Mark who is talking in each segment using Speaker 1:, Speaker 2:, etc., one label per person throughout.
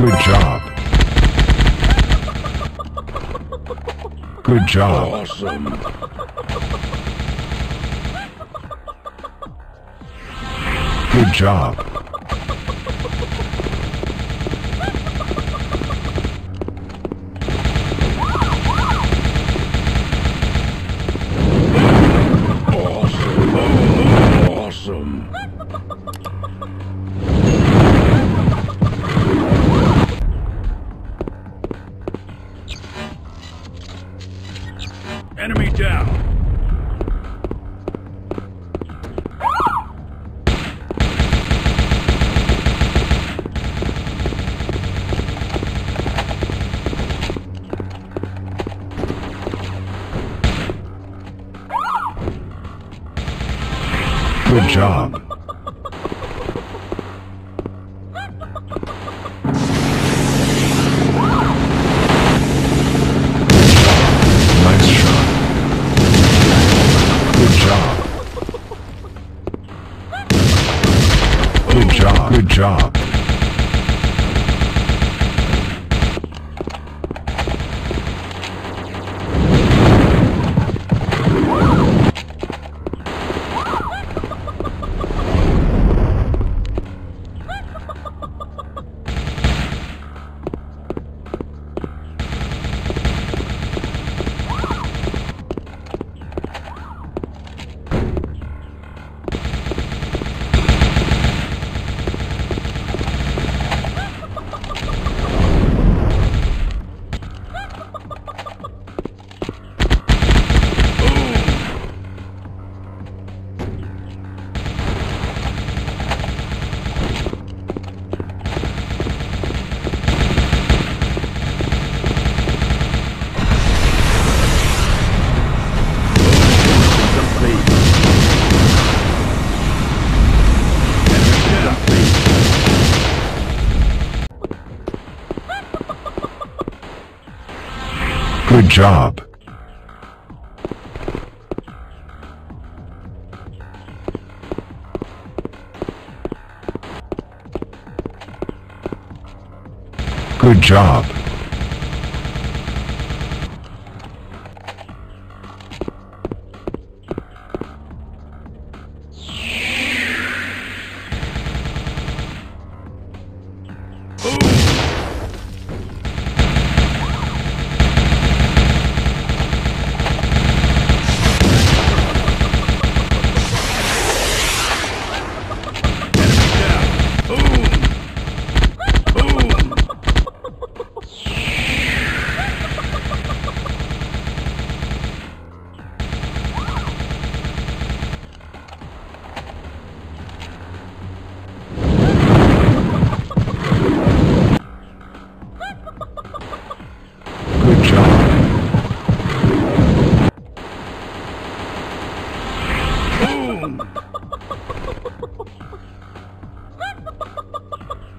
Speaker 1: Good job. Good job.
Speaker 2: Awesome.
Speaker 1: Good job.
Speaker 2: Enemy down.
Speaker 1: Good job. Job. Good job. Good job. Good job.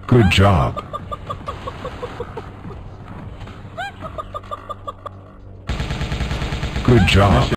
Speaker 1: Good job. Good job.